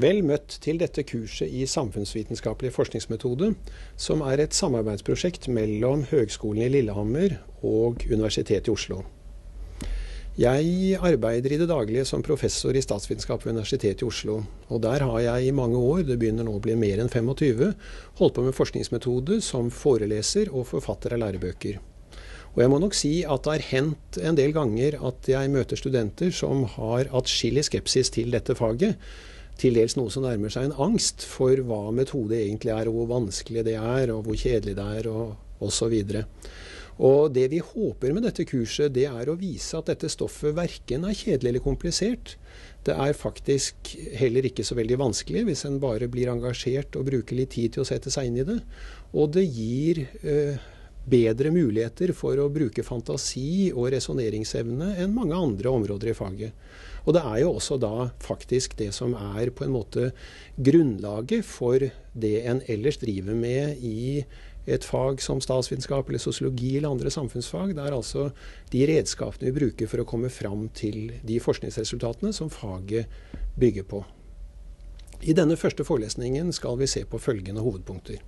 Vel møtt til dette kurset i samfunnsvitenskapelig forskningsmetode, som er et samarbeidsprosjekt mellom Høgskolen i Lillehammer og Universitetet i Oslo. Jeg arbeider i det daglige som professor i statsvitenskap ved Universitetet i Oslo. Og der har jeg i mange år, det begynner nå å bli mer enn 25, holdt på med forskningsmetode som foreleser og forfatter av lærebøker. Og jeg må nok si at det har hendt en del ganger at jeg møter studenter som har atskillig skepsis til dette faget til dels noe som nærmer seg en angst for hva metode egentlig er, og hvor vanskelig det er, og hvor kjedelig det er, og osv. Og det vi håper med dette kurset, det er å vise at dette stoffet verken er kjedelig eller komplisert. Det er faktisk heller ikke så veldig vanskelig hvis en bare blir engasjert og bruker litt tid til å sette seg inn i det. Og det gir eh, bedre muligheter for å bruke fantasi og resonneringsevne enn mange andre områder i faget. Og det er jo også da faktisk det som er på en måte grunnlaget for det en ellers driver med i et fag som statsvitenskap eller sosiologi eller andre samfunnsfag. Det er altså de redskapene vi bruker for å komme fram til de forskningsresultatene som faget bygger på. I denne første forelesningen skal vi se på følgende hovedpunkter.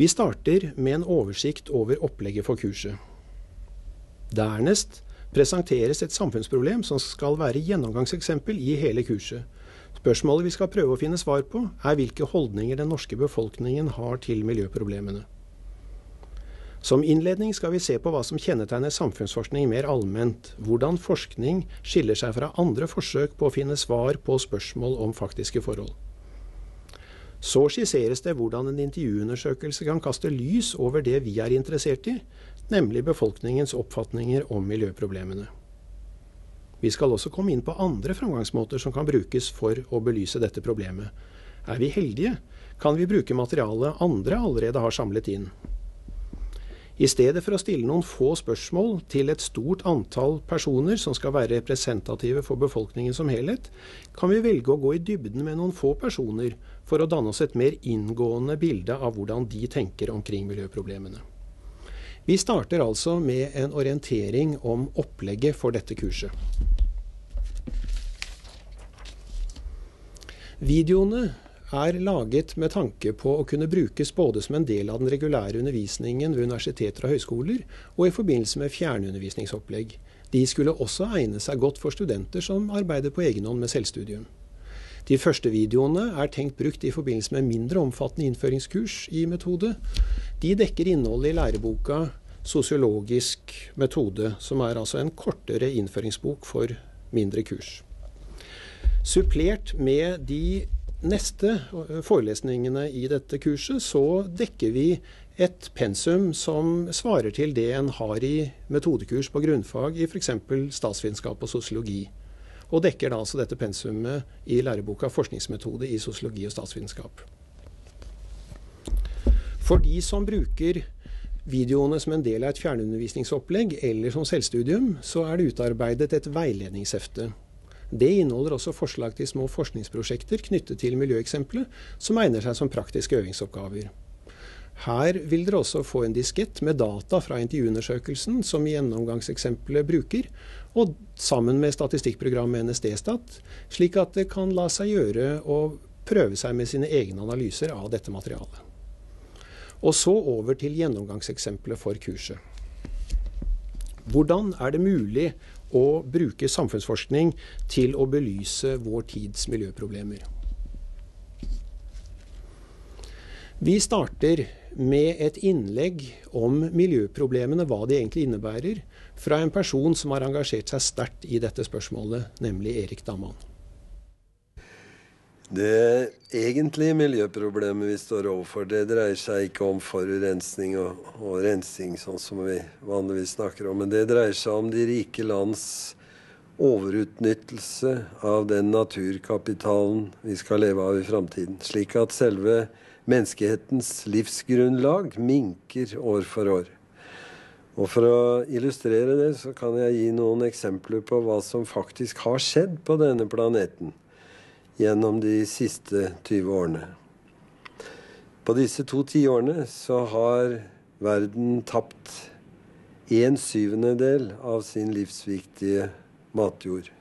Vi starter med en oversikt over opplegget for kurset. Dernest presenteres et samfunnsproblem som skal være gjennomgangseksempel i hele kurset. Spørsmålet vi skal prøve å finne svar på, er hvilke holdninger den norske befolkningen har til miljøproblemene. Som innledning skal vi se på hva som kjennetegner samfunnsforskning mer allment, hvordan forskning skiller seg fra andre forsøk på å finne svar på spørsmål om faktiske forhold. Så skisseres det hvordan en intervjuundersøkelse kan kaste lys over det vi er interessert i, nemlig befolkningens oppfatninger om miljøproblemene. Vi skal også komme inn på andre framgangsmåter som kan brukes for å belyse dette problemet. Er vi heldige, kan vi bruke materialet andre allerede har samlet inn. I stedet for å stille noen få spørsmål til et stort antall personer som skal være representative for befolkningen som helhet, kan vi velge å gå i dybden med noen få personer for å danne oss et mer inngående bilde av hvordan de tenker omkring miljøproblemene. Vi starter altså med en orientering om opplegget for dette kurset. Videoene er laget med tanke på å kunne brukes både som en del av den regulære undervisningen ved universiteter og høyskoler, og i forbindelse med fjernundervisningsopplegg. De skulle også egne seg godt for studenter som arbeider på egen hånd med selvstudium. De første videoene er tenkt brukt i forbindelse med mindre omfattende innføringskurs i metode. De dekker innholdet i læreboka 'Sosiologisk metode', som er altså en kortere innføringsbok for mindre kurs. Supplert med de neste forelesningene i dette kurset, så dekker vi et pensum som svarer til det en har i metodekurs på grunnfag i f.eks. statsvitenskap og sosiologi. Og dekker da altså dette pensumet i læreboka 'Forskningsmetode i sosiologi og statsvitenskap'. For de som bruker videoene som en del av et fjernundervisningsopplegg eller som selvstudium, så er det utarbeidet et veiledningshefte. Det inneholder også forslag til små forskningsprosjekter knyttet til miljøeksempelet, som egner seg som praktiske øvingsoppgaver. Her vil dere også få en diskett med data fra intervjuundersøkelsen som gjennomgangseksempelet bruker, og sammen med statistikkprogrammet NSD-stat, slik at det kan la seg gjøre å prøve seg med sine egne analyser av dette materialet. Og så over til gjennomgangseksempelet for kurset. Hvordan er det mulig å bruke samfunnsforskning til å belyse vår tids miljøproblemer? Vi starter med et innlegg om miljøproblemene, hva de egentlig innebærer, fra en person som har engasjert seg sterkt i dette spørsmålet, nemlig Erik Damman. Det egentlige miljøproblemet vi står overfor, det dreier seg ikke om forurensning og, og, rensing, sånn som vi vanligvis snakker om. Men det dreier seg om de rike lands overutnyttelse av den naturkapitalen vi skal leve av i framtiden. Slik at selve menneskehetens livsgrunnlag minker år for år. Og For å illustrere det så kan jeg gi noen eksempler på hva som faktisk har skjedd på denne planeten gjennom de siste 20 årene. På disse to tiårene så har verden tapt en syvendedel av sin livsviktige matjord.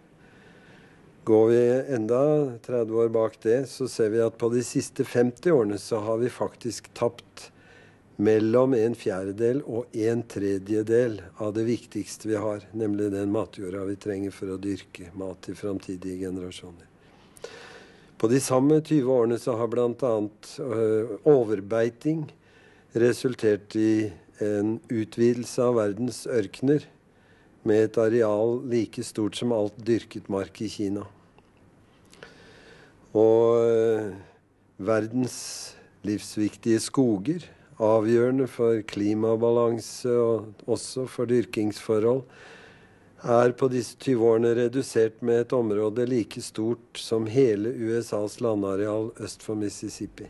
Går vi enda 30 år bak det, så ser vi at på de siste 50 årene så har vi faktisk tapt mellom en fjerdedel og en tredjedel av det viktigste vi har, nemlig den matjorda vi trenger for å dyrke mat til framtidige generasjoner. På de samme 20 årene så har bl.a. Uh, overbeiting resultert i en utvidelse av verdens ørkener med et areal like stort som alt dyrket mark i Kina. Og uh, verdens livsviktige skoger, avgjørende for klimabalanse og også for dyrkingsforhold, er på disse 20 årene redusert med et område like stort som hele USAs landareal øst for Mississippi.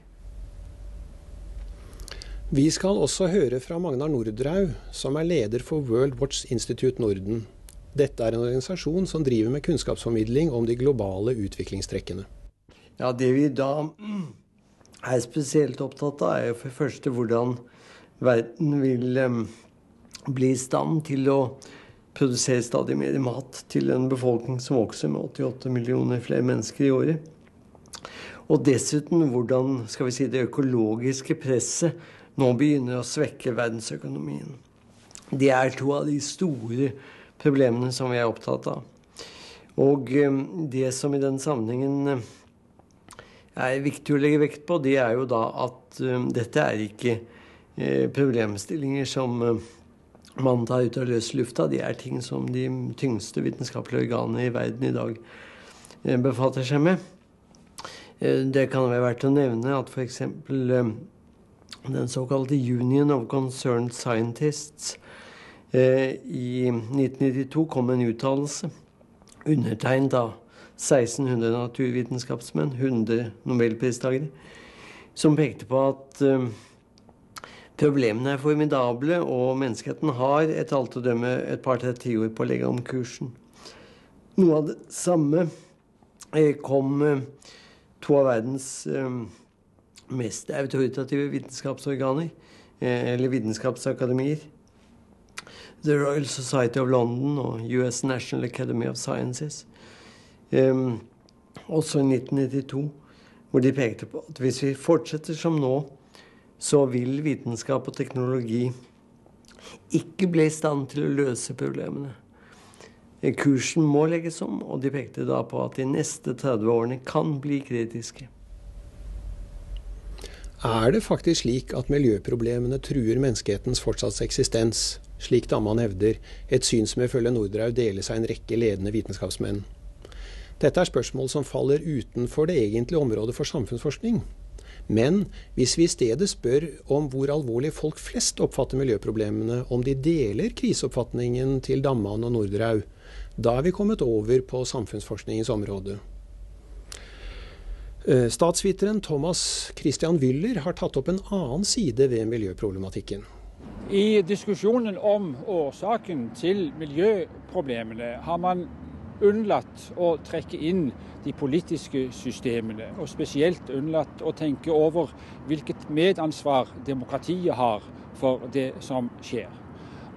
Vi skal også høre fra Magnar Nordraug, som er leder for World Watch Institute Norden. Dette er en organisasjon som driver med kunnskapsformidling om de globale utviklingstrekkene. Ja, Det vi da er spesielt opptatt av, er jo for det første hvordan verden vil um, bli i stand til å produsere stadig mer mat til en befolkning som vokser med 88 millioner flere mennesker i året. Og dessuten hvordan skal vi si, det økologiske presset nå begynner å svekke verdensøkonomien. Det er to av de store problemene som vi er opptatt av. Og det som i den sammenhengen er viktig å legge vekt på, det er jo da at eh, dette er ikke problemstillinger som man tar ut av løs lufta, de er ting som de tyngste vitenskapelige organene i verden i dag eh, befatter seg med. Eh, det kan være verdt å nevne at f.eks. Eh, den såkalte Union of Concerned Scientists i 1992 kom en uttalelse undertegnet av 1600 naturvitenskapsmenn, 100 nobelpristagere, som pekte på at Problemene er formidable, og menneskeheten har etter alt å dømme et par-tre tiår på å legge om kursen. Noe av det samme eh, kom eh, to av verdens eh, mest autoritative vitenskapsorganer, eller vitenskapsakademier. The Royal Society of London og US National Academy of Sciences. Også i 1992, hvor de pekte på at hvis vi fortsetter som nå, så vil vitenskap og teknologi ikke bli i stand til å løse problemene. Kursen må legges om, og de pekte da på at de neste 30 årene kan bli kritiske. Er det faktisk slik at miljøproblemene truer menneskehetens fortsatt eksistens, slik Damman hevder, et syn som ifølge Nordraug deles av en rekke ledende vitenskapsmenn? Dette er spørsmål som faller utenfor det egentlige området for samfunnsforskning. Men hvis vi i stedet spør om hvor alvorlig folk flest oppfatter miljøproblemene, om de deler kriseoppfatningen til Damman og Nordraug, da er vi kommet over på samfunnsforskningens område. Eh, statsviteren Thomas Christian Wyller har tatt opp en annen side ved miljøproblematikken. I diskusjonen om årsaken til miljøproblemene har man unnlatt å trekke inn de politiske systemene, og spesielt unnlatt å tenke over hvilket medansvar demokratiet har for det som skjer.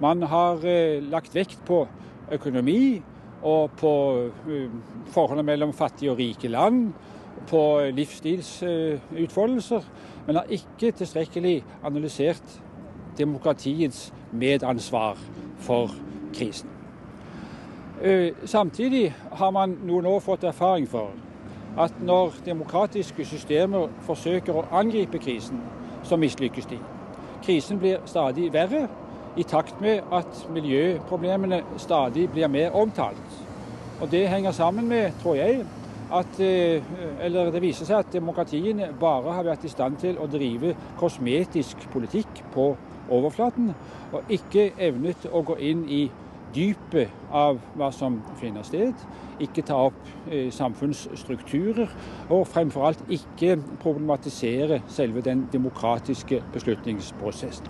Man har eh, lagt vekt på økonomi og på uh, forholdet mellom fattige og rike land, på livsstilsutfoldelser, men har ikke tilstrekkelig analysert demokratiets medansvar for krisen. Eh, samtidig har man noen år fått erfaring for at når demokratiske systemer forsøker å angripe krisen, så mislykkes de. Krisen blir stadig verre i takt med at miljøproblemene stadig blir mer omtalt. Og Det henger sammen med, tror jeg, at eh, eller det viser seg at demokratiene bare har vært i stand til å drive kosmetisk politikk på overflaten, og ikke evnet å gå inn i dypet av hva som finner sted. Ikke ta opp eh, samfunnsstrukturer, og fremfor alt ikke problematisere selve den demokratiske beslutningsprosessen.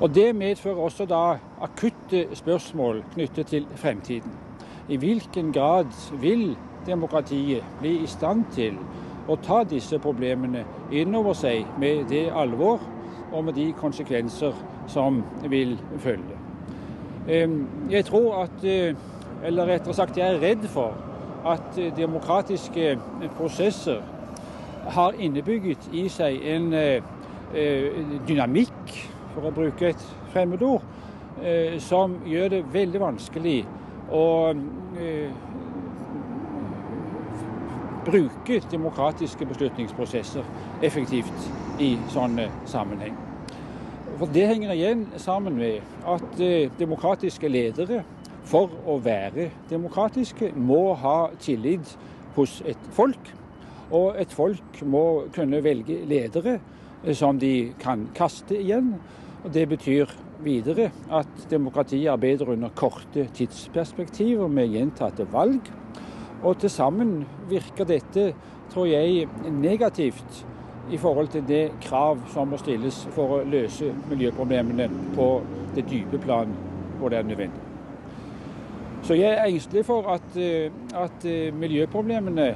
Og Det medfører også da akutte spørsmål knyttet til fremtiden. I hvilken grad vil demokratiet bli i stand til å ta disse problemene inn over seg med det alvor og med de konsekvenser som vil følge. Jeg tror at, eh, eller rettere sagt jeg er redd for, at demokratiske prosesser har innebygget i seg en dynamikk, for å bruke et fremmedord, som gjør det veldig vanskelig å bruke demokratiske beslutningsprosesser effektivt i sånne sammenheng. For Det henger igjen sammen med at eh, demokratiske ledere, for å være demokratiske, må ha tillit hos et folk. Og et folk må kunne velge ledere eh, som de kan kaste igjen. Og Det betyr videre at demokratiet arbeider under korte tidsperspektiver med gjentatte valg. Og til sammen virker dette, tror jeg, negativt i forhold til det krav som må stilles for å løse miljøproblemene på det dype plan hvor det er nødvendig. Så jeg er engstelig for at, eh, at eh, miljøproblemene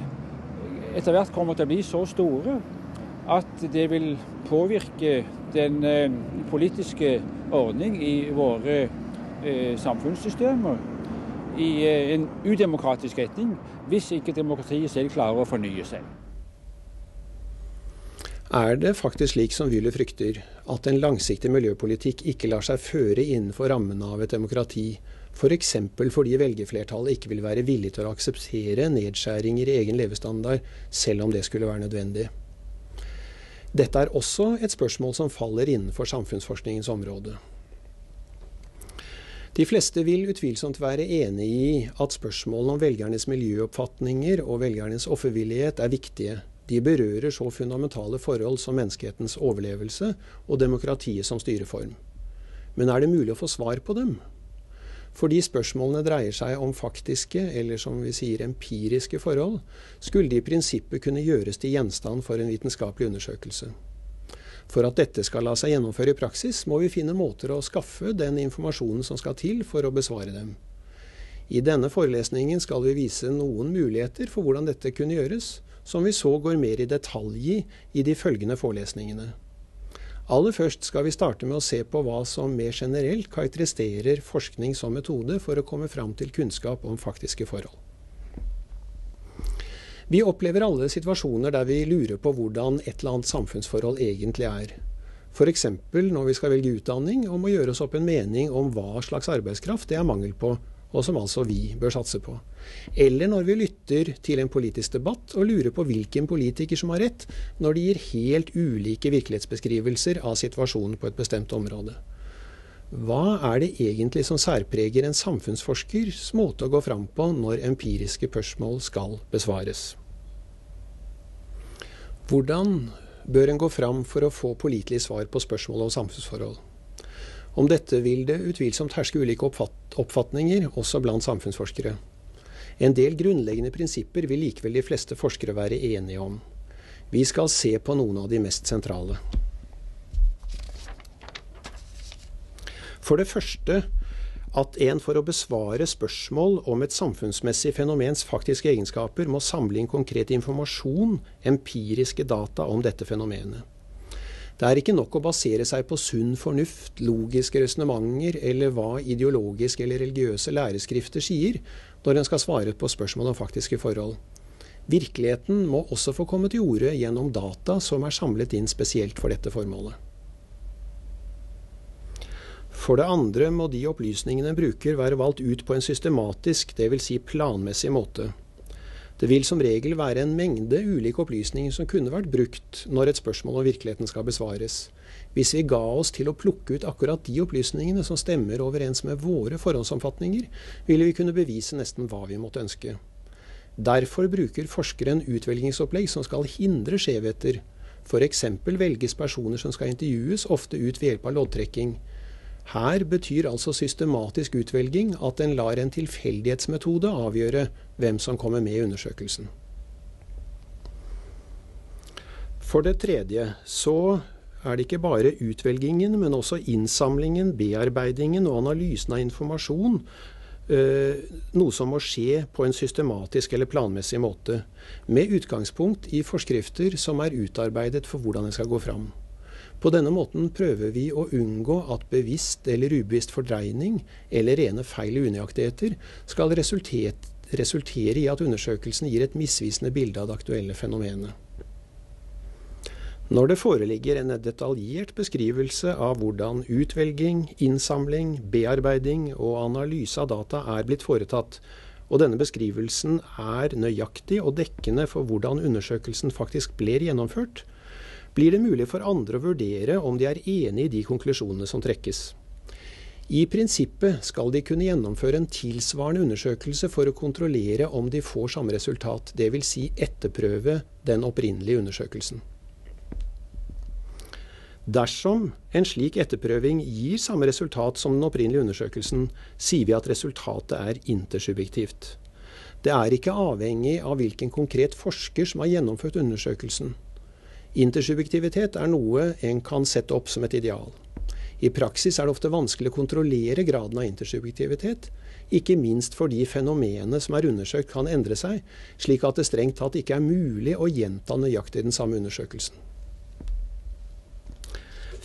etter hvert kommer til å bli så store at det vil påvirke den eh, politiske ordning i våre samfunnssystemer i en udemokratisk retning hvis ikke demokratiet selv klarer å fornye seg. Er det faktisk slik som Wyller frykter, at en langsiktig miljøpolitikk ikke lar seg føre innenfor rammene av et demokrati, f.eks. For fordi velgerflertallet ikke vil være villig til å akseptere nedskjæringer i egen levestandard, selv om det skulle være nødvendig? Dette er også et spørsmål som faller innenfor samfunnsforskningens område. De fleste vil utvilsomt være enig i at spørsmålene om velgernes miljøoppfatninger og velgernes offervillighet er viktige. De berører så fundamentale forhold som menneskehetens overlevelse og demokratiet som styreform. Men er det mulig å få svar på dem? Fordi spørsmålene dreier seg om faktiske, eller som vi sier empiriske forhold, skulle de i prinsippet kunne gjøres til gjenstand for en vitenskapelig undersøkelse. For at dette skal la seg gjennomføre i praksis, må vi finne måter å skaffe den informasjonen som skal til for å besvare dem. I denne forelesningen skal vi vise noen muligheter for hvordan dette kunne gjøres, som vi så går mer i detalj i i de følgende forelesningene. Aller først skal vi starte med å se på hva som mer generelt karakteriserer forskning som metode for å komme fram til kunnskap om faktiske forhold. Vi opplever alle situasjoner der vi lurer på hvordan et eller annet samfunnsforhold egentlig er. F.eks. når vi skal velge utdanning og må gjøre oss opp en mening om hva slags arbeidskraft det er mangel på, og som altså vi bør satse på. Eller når vi lytter til en politisk debatt og lurer på hvilken politiker som har rett, når de gir helt ulike virkelighetsbeskrivelser av situasjonen på et bestemt område. Hva er det egentlig som særpreger en samfunnsforskers måte å gå fram på når empiriske spørsmål skal besvares? Hvordan bør en gå fram for å få pålitelige svar på spørsmål om samfunnsforhold? Om dette vil det utvilsomt herske ulike oppfatninger, også blant samfunnsforskere. En del grunnleggende prinsipper vil likevel de fleste forskere være enige om. Vi skal se på noen av de mest sentrale. For det første at en for å besvare spørsmål om et samfunnsmessig fenomens faktiske egenskaper, må samle inn konkret informasjon, empiriske data, om dette fenomenet. Det er ikke nok å basere seg på sunn fornuft, logiske resonnementer eller hva ideologiske eller religiøse læreskrifter sier, når en skal svare på spørsmål om faktiske forhold. Virkeligheten må også få komme til orde gjennom data som er samlet inn spesielt for dette formålet. For det andre må de opplysningene en bruker være valgt ut på en systematisk, dvs. Si planmessig måte. Det vil som regel være en mengde ulike opplysninger som kunne vært brukt når et spørsmål om virkeligheten skal besvares. Hvis vi ga oss til å plukke ut akkurat de opplysningene som stemmer overens med våre forhåndsomfatninger, ville vi kunne bevise nesten hva vi måtte ønske. Derfor bruker forskere en utvelgingsopplegg som skal hindre skjevheter. F.eks. velges personer som skal intervjues, ofte ut ved hjelp av loddtrekking. Her betyr altså systematisk utvelging at en lar en tilfeldighetsmetode avgjøre hvem som kommer med i undersøkelsen. For det tredje så er det ikke bare utvelgingen, men også innsamlingen, bearbeidingen og analysen av informasjon eh, noe som må skje på en systematisk eller planmessig måte, med utgangspunkt i forskrifter som er utarbeidet for hvordan en skal gå fram. På denne måten prøver vi å unngå at bevisst eller ubevisst fordreining eller rene feil og unøyaktigheter skal resultere i at undersøkelsen gir et misvisende bilde av det aktuelle fenomenet. Når det foreligger en detaljert beskrivelse av hvordan utvelging, innsamling, bearbeiding og analyse av data er blitt foretatt, og denne beskrivelsen er nøyaktig og dekkende for hvordan undersøkelsen faktisk blir gjennomført, blir det mulig for andre å vurdere om de er enig i de konklusjonene som trekkes. I prinsippet skal de kunne gjennomføre en tilsvarende undersøkelse for å kontrollere om de får samme resultat, dvs. Si etterprøve den opprinnelige undersøkelsen. Dersom en slik etterprøving gir samme resultat som den opprinnelige undersøkelsen, sier vi at resultatet er intersubjektivt. Det er ikke avhengig av hvilken konkret forsker som har gjennomført undersøkelsen. Intersubjektivitet er noe en kan sette opp som et ideal. I praksis er det ofte vanskelig å kontrollere graden av intersubjektivitet, ikke minst fordi fenomenet som er undersøkt kan endre seg, slik at det strengt tatt ikke er mulig å gjenta nøyaktig den samme undersøkelsen.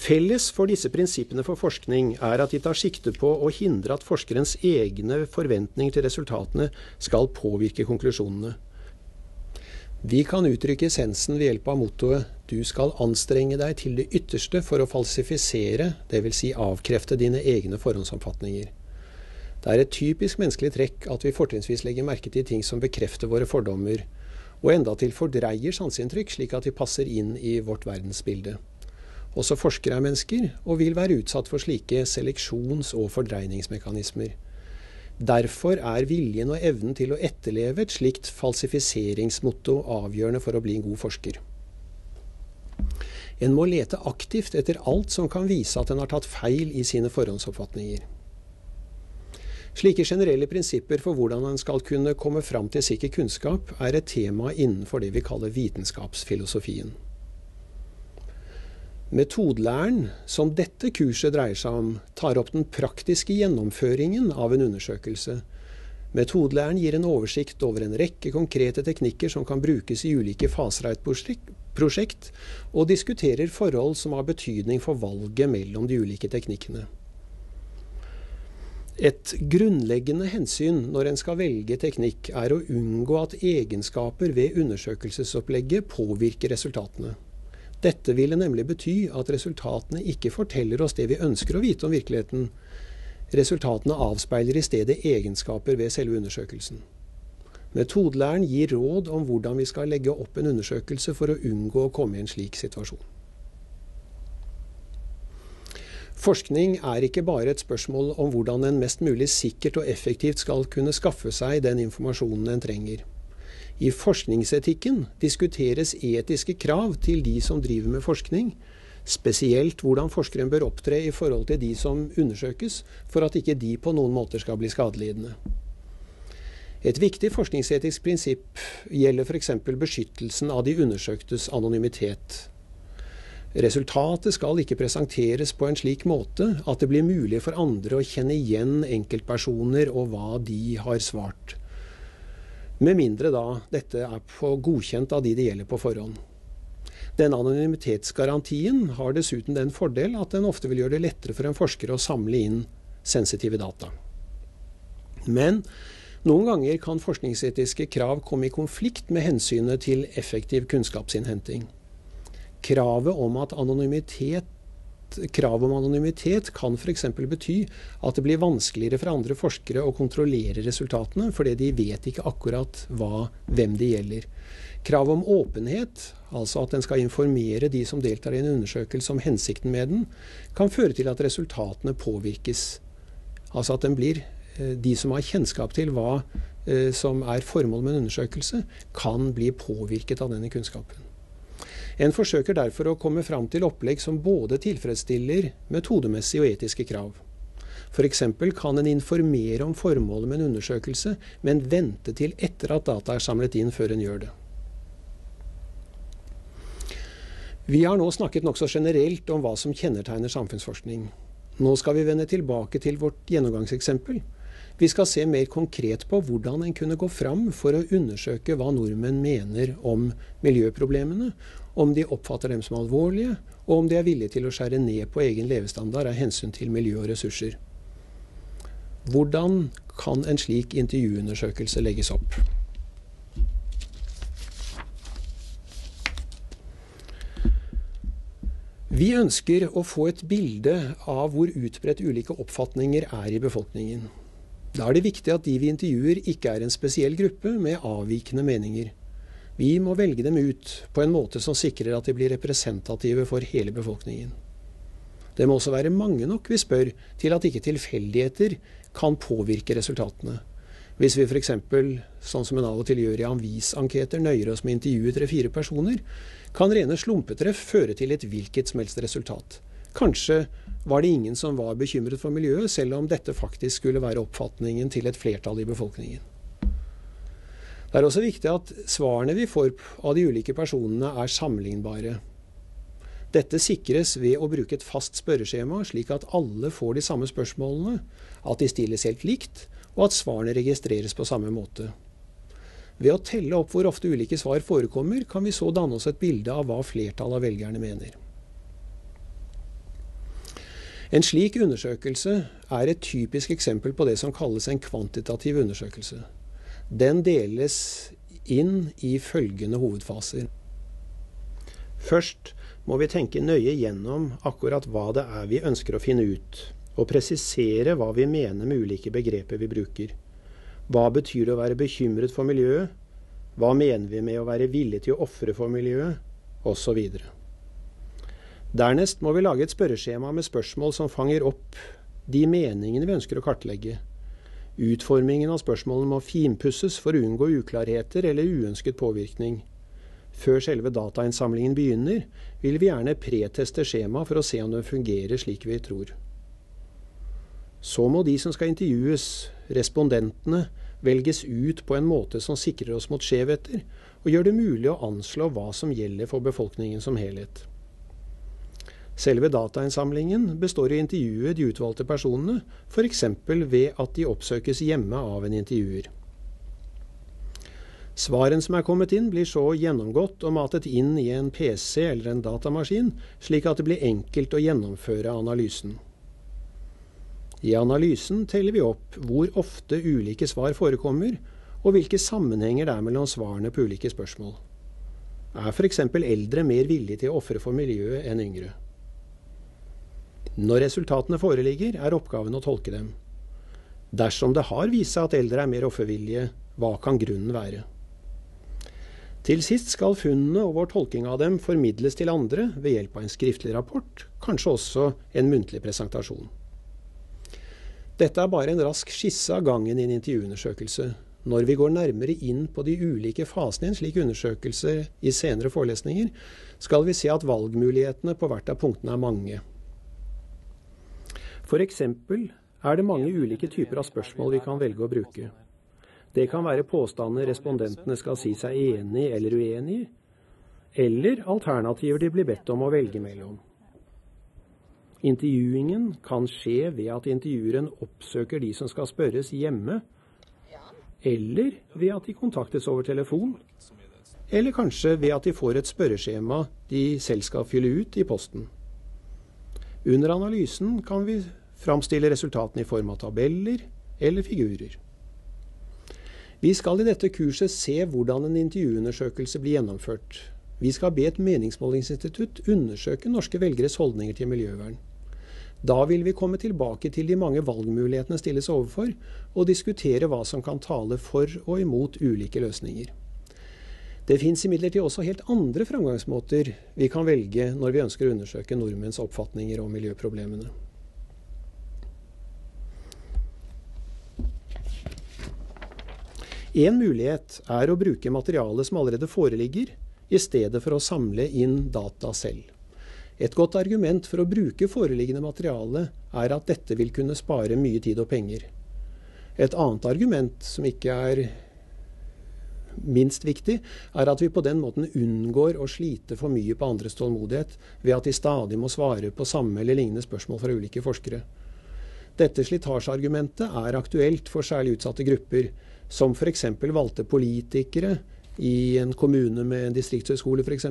Felles for disse prinsippene for forskning er at de tar sikte på å hindre at forskerens egne forventninger til resultatene skal påvirke konklusjonene. Vi kan uttrykke essensen ved hjelp av mottoet 'Du skal anstrenge deg til det ytterste for å falsifisere, dvs. Si avkrefte dine egne forhåndsoppfatninger'. Det er et typisk menneskelig trekk at vi fortrinnsvis legger merke til ting som bekrefter våre fordommer, og endatil fordreier sanseinntrykk slik at de passer inn i vårt verdensbilde. Også forskere er mennesker, og vil være utsatt for slike seleksjons- og fordreiningsmekanismer. Derfor er viljen og evnen til å etterleve et slikt falsifiseringsmotto avgjørende for å bli en god forsker. En må lete aktivt etter alt som kan vise at en har tatt feil i sine forhåndsoppfatninger. Slike generelle prinsipper for hvordan en skal kunne komme fram til sikker kunnskap, er et tema innenfor det vi kaller vitenskapsfilosofien. Metodelæren, som dette kurset dreier seg om, tar opp den praktiske gjennomføringen av en undersøkelse. Metodelæren gir en oversikt over en rekke konkrete teknikker som kan brukes i ulike faser av et prosjekt, og diskuterer forhold som har betydning for valget mellom de ulike teknikkene. Et grunnleggende hensyn når en skal velge teknikk, er å unngå at egenskaper ved undersøkelsesopplegget påvirker resultatene. Dette ville nemlig bety at resultatene ikke forteller oss det vi ønsker å vite om virkeligheten. Resultatene avspeiler i stedet egenskaper ved selve undersøkelsen. Metodelæren gir råd om hvordan vi skal legge opp en undersøkelse for å unngå å komme i en slik situasjon. Forskning er ikke bare et spørsmål om hvordan en mest mulig sikkert og effektivt skal kunne skaffe seg den informasjonen en trenger. I forskningsetikken diskuteres etiske krav til de som driver med forskning. Spesielt hvordan forskeren bør opptre i forhold til de som undersøkes, for at ikke de på noen måter skal bli skadelidende. Et viktig forskningsetisk prinsipp gjelder f.eks. beskyttelsen av de undersøktes anonymitet. Resultatet skal ikke presenteres på en slik måte at det blir mulig for andre å kjenne igjen enkeltpersoner og hva de har svart. Med mindre da dette er godkjent av de det gjelder på forhånd. Den anonymitetsgarantien har dessuten den fordel at den ofte vil gjøre det lettere for en forsker å samle inn sensitive data. Men noen ganger kan forskningsetiske krav komme i konflikt med hensynet til effektiv kunnskapsinnhenting. Kravet om at anonymitet krav om anonymitet kan f.eks. bety at det blir vanskeligere for andre forskere å kontrollere resultatene, fordi de vet ikke akkurat hva, hvem det gjelder. Krav om åpenhet, altså at en skal informere de som deltar i en undersøkelse om hensikten med den, kan føre til at resultatene påvirkes. Altså at blir, eh, de som har kjennskap til hva eh, som er formålet med en undersøkelse, kan bli påvirket av denne kunnskapen. En forsøker derfor å komme fram til opplegg som både tilfredsstiller metodemessige og etiske krav. F.eks. kan en informere om formålet med en undersøkelse, men vente til etter at data er samlet inn før en gjør det. Vi har nå snakket nokså generelt om hva som kjennetegner samfunnsforskning. Nå skal vi vende tilbake til vårt gjennomgangseksempel. Vi skal se mer konkret på hvordan en kunne gå fram for å undersøke hva nordmenn mener om miljøproblemene, om de oppfatter dem som alvorlige, og om de er villige til å skjære ned på egen levestandard av hensyn til miljø og ressurser. Hvordan kan en slik intervjuundersøkelse legges opp? Vi ønsker å få et bilde av hvor utbredt ulike oppfatninger er i befolkningen. Da er det viktig at de vi intervjuer ikke er en spesiell gruppe med avvikende meninger. Vi må velge dem ut på en måte som sikrer at de blir representative for hele befolkningen. Det må også være mange nok vi spør til at ikke tilfeldigheter kan påvirke resultatene. Hvis vi f.eks., sånn som en av og til gjør i avisanketer, nøyer oss med å intervjue tre-fire personer, kan rene slumpetreff føre til et hvilket som helst resultat. Kanskje var det ingen som var bekymret for miljøet, selv om dette faktisk skulle være oppfatningen til et flertall i befolkningen. Det er også viktig at svarene vi får av de ulike personene er sammenlignbare. Dette sikres ved å bruke et fast spørreskjema, slik at alle får de samme spørsmålene, at de stilles helt likt, og at svarene registreres på samme måte. Ved å telle opp hvor ofte ulike svar forekommer, kan vi så danne oss et bilde av hva flertallet av velgerne mener. En slik undersøkelse er et typisk eksempel på det som kalles en kvantitativ undersøkelse. Den deles inn i følgende hovedfaser. Først må vi tenke nøye gjennom akkurat hva det er vi ønsker å finne ut, og presisere hva vi mener med ulike begreper vi bruker. Hva betyr det å være bekymret for miljøet? Hva mener vi med å være villig til å ofre for miljøet? Osv. Dernest må vi lage et spørreskjema med spørsmål som fanger opp de meningene vi ønsker å kartlegge. Utformingen av spørsmålene må finpusses for å unngå uklarheter eller uønsket påvirkning. Før selve datainnsamlingen begynner, vil vi gjerne preteste skjemaet for å se om det fungerer slik vi tror. Så må de som skal intervjues, respondentene, velges ut på en måte som sikrer oss mot skjevheter, og gjør det mulig å anslå hva som gjelder for befolkningen som helhet. Selve datainnsamlingen består i å intervjue de utvalgte personene, f.eks. ved at de oppsøkes hjemme av en intervjuer. Svaren som er kommet inn, blir så gjennomgått og matet inn i en PC eller en datamaskin, slik at det blir enkelt å gjennomføre analysen. I analysen teller vi opp hvor ofte ulike svar forekommer, og hvilke sammenhenger det er mellom svarene på ulike spørsmål. Er f.eks. eldre mer villige til å ofre for miljøet enn yngre? Når resultatene foreligger, er oppgaven å tolke dem. Dersom det har vist seg at eldre er mer offervillige, hva kan grunnen være? Til sist skal funnene og vår tolking av dem formidles til andre ved hjelp av en skriftlig rapport, kanskje også en muntlig presentasjon. Dette er bare en rask skisse av gangen i en intervjuundersøkelse. Når vi går nærmere inn på de ulike fasene i en slik undersøkelse i senere forelesninger, skal vi se at valgmulighetene på hvert av punktene er mange. F.eks. er det mange ulike typer av spørsmål vi kan velge å bruke. Det kan være påstander respondentene skal si seg enig eller uenig i, eller alternativer de blir bedt om å velge mellom. Intervjuingen kan skje ved at intervjueren oppsøker de som skal spørres, hjemme, eller ved at de kontaktes over telefon, eller kanskje ved at de får et spørreskjema de selv skal fylle ut i posten. Under analysen kan vi framstille resultatene i form av tabeller eller figurer. Vi skal i dette kurset se hvordan en intervjuundersøkelse blir gjennomført. Vi skal be et meningsmålingsinstitutt undersøke norske velgeres holdninger til miljøvern. Da vil vi komme tilbake til de mange valgmulighetene stilles overfor, og diskutere hva som kan tale for og imot ulike løsninger. Det fins imidlertid også helt andre framgangsmåter vi kan velge når vi ønsker å undersøke nordmenns oppfatninger om miljøproblemene. En mulighet er å bruke materialet som allerede foreligger, i stedet for å samle inn data selv. Et godt argument for å bruke foreliggende materiale er at dette vil kunne spare mye tid og penger. Et annet argument, som ikke er minst viktig, er at vi på den måten unngår å slite for mye på andres tålmodighet ved at de stadig må svare på samme eller lignende spørsmål fra ulike forskere. Dette slitasjeargumentet er aktuelt for særlig utsatte grupper, som f.eks. valgte politikere i en kommune med en distriktshøyskole f.eks.,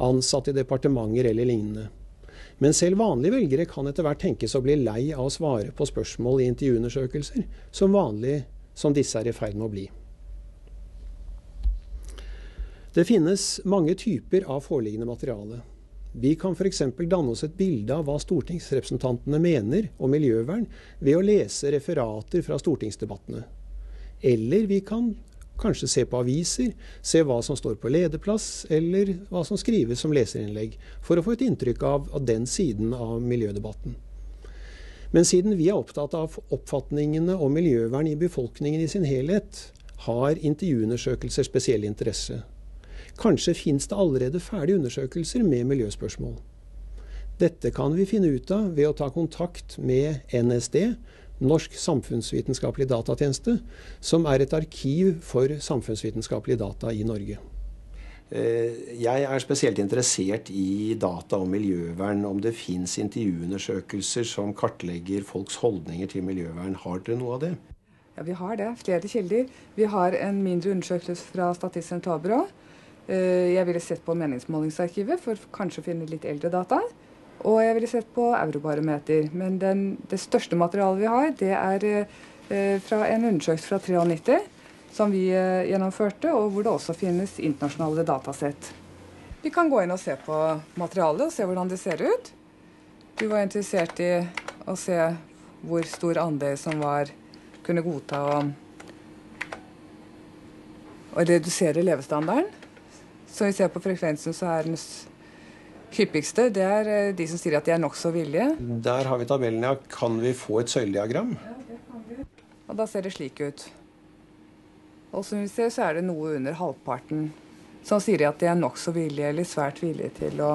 ansatte i departementer eller lignende. Men selv vanlige velgere kan etter hvert tenkes å bli lei av å svare på spørsmål i intervjuundersøkelser, som vanlig som disse er i ferd med å bli. Det finnes mange typer av foreliggende materiale. Vi kan f.eks. danne oss et bilde av hva stortingsrepresentantene mener om miljøvern ved å lese referater fra stortingsdebattene. Eller vi kan kanskje se på aviser, se hva som står på lederplass, eller hva som skrives som leserinnlegg, for å få et inntrykk av, av den siden av miljødebatten. Men siden vi er opptatt av oppfatningene om miljøvern i befolkningen i sin helhet, har intervjuundersøkelser spesiell interesse. Kanskje fins det allerede ferdige undersøkelser med miljøspørsmål. Dette kan vi finne ut av ved å ta kontakt med NSD, Norsk samfunnsvitenskapelig datatjeneste, som er et arkiv for samfunnsvitenskapelige data i Norge. Eh, jeg er spesielt interessert i data om miljøvern. Om det fins intervjuundersøkelser som kartlegger folks holdninger til miljøvern. Har dere noe av det? Ja, Vi har det. Flere kilder. Vi har en mindre undersøkelse fra Statistisk sentralbyrå. Eh, jeg ville sett på meningsmålingsarkivet for kanskje å finne litt eldre data. Og jeg ville sett på eurobarometer. Men den, det største materialet vi har, det er eh, fra en undersøkelse fra 93 som vi eh, gjennomførte, og hvor det også finnes internasjonale datasett. Vi kan gå inn og se på materialet og se hvordan det ser ut. Vi var interessert i å se hvor stor andel som var, kunne godta å, redusere levestandarden. Så vi ser på frekvensen, så er den hyppigste det er eh, de som sier at de er nokså villige. Der har vi tabellen, ja. Kan vi få et søylediagram? Ja, det kan vi. Og da ser det slik ut. Og som vi ser, så er det noe under halvparten som sier at de er nokså villige eller svært villige til å,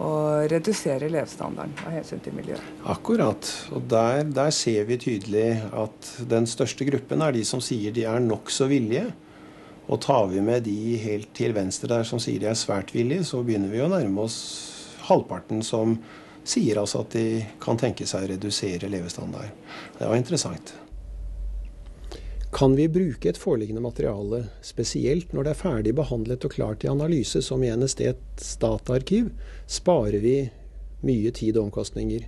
å redusere levestandarden av hensyn til miljøet. Akkurat. Og der, der ser vi tydelig at den største gruppen er de som sier de er nokså villige. Og tar vi med de helt til venstre der som sier de er svært villige, så begynner vi å nærme oss halvparten som sier altså at de kan tenke seg å redusere levestandard. Det var interessant. Kan vi bruke et foreliggende materiale, spesielt når det er ferdig behandlet og klart til analyse, som i NSDs dataarkiv, sparer vi mye tid og omkostninger.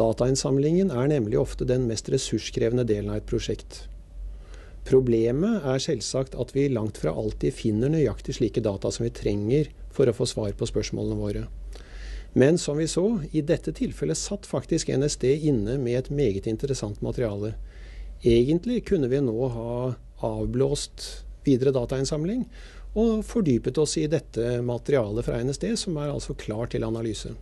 Datainnsamlingen er nemlig ofte den mest ressurskrevende delen av et prosjekt. Problemet er selvsagt at vi langt fra alltid finner nøyaktig slike data som vi trenger for å få svar på spørsmålene våre. Men som vi så, i dette tilfellet satt faktisk NSD inne med et meget interessant materiale. Egentlig kunne vi nå ha avblåst videre datainnsamling og fordypet oss i dette materialet fra NSD, som er altså klar til analyse.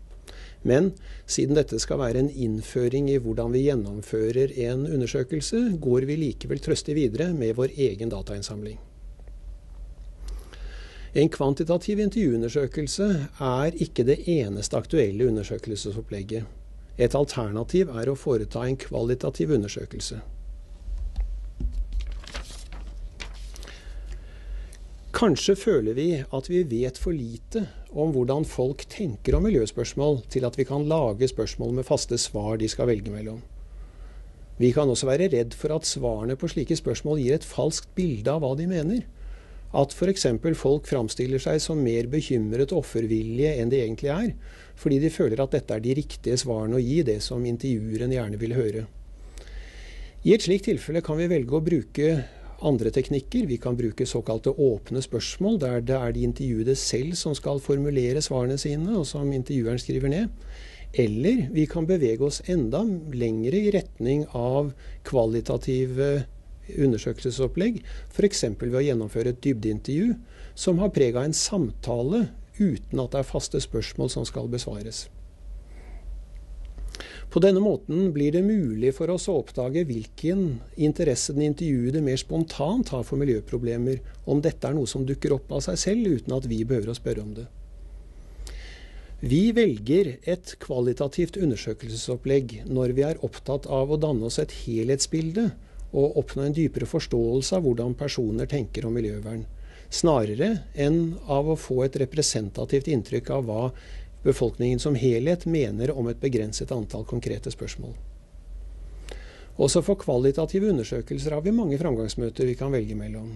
Men siden dette skal være en innføring i hvordan vi gjennomfører en undersøkelse, går vi likevel trøstig videre med vår egen datainnsamling. En kvantitativ intervjuundersøkelse er ikke det eneste aktuelle undersøkelsesopplegget. Et alternativ er å foreta en kvalitativ undersøkelse. Kanskje føler vi at vi vet for lite om hvordan folk tenker om miljøspørsmål, til at vi kan lage spørsmål med faste svar de skal velge mellom. Vi kan også være redd for at svarene på slike spørsmål gir et falskt bilde av hva de mener. At f.eks. folk framstiller seg som mer bekymret og offervillige enn de egentlig er, fordi de føler at dette er de riktige svarene å gi, det som intervjueren gjerne vil høre. I et slikt tilfelle kan vi velge å bruke andre teknikker. Vi kan bruke såkalte åpne spørsmål, der det er de intervjuede selv som skal formulere svarene sine, og som intervjueren skriver ned. Eller vi kan bevege oss enda lengre i retning av kvalitative undersøkelsesopplegg, f.eks. ved å gjennomføre et dybdeintervju som har preg av en samtale uten at det er faste spørsmål som skal besvares. På denne måten blir det mulig for oss å oppdage hvilken interesse den intervjuede mer spontant har for miljøproblemer, om dette er noe som dukker opp av seg selv uten at vi behøver å spørre om det. Vi velger et kvalitativt undersøkelsesopplegg når vi er opptatt av å danne oss et helhetsbilde og oppnå en dypere forståelse av hvordan personer tenker om miljøvern, snarere enn av å få et representativt inntrykk av hva befolkningen som helhet mener om et begrenset antall konkrete spørsmål. Også for kvalitative undersøkelser har vi mange framgangsmøter vi kan velge mellom.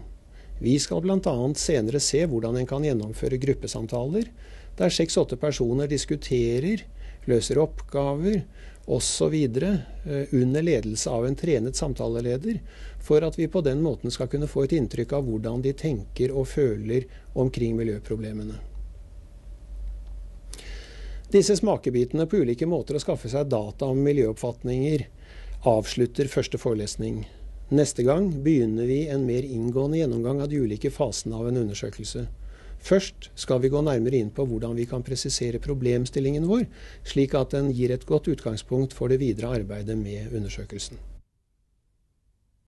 Vi skal bl.a. senere se hvordan en kan gjennomføre gruppesamtaler, der seks-åtte personer diskuterer løser oppgaver osv. Uh, under ledelse av en trenet samtaleleder, for at vi på den måten skal kunne få et inntrykk av hvordan de tenker og føler omkring miljøproblemene. Disse smakebitene på ulike måter å skaffe seg data om miljøoppfatninger avslutter første forelesning. Neste gang begynner vi en mer inngående gjennomgang av de ulike fasene av en undersøkelse. Først skal vi gå nærmere inn på hvordan vi kan presisere problemstillingen vår, slik at den gir et godt utgangspunkt for det videre arbeidet med undersøkelsen.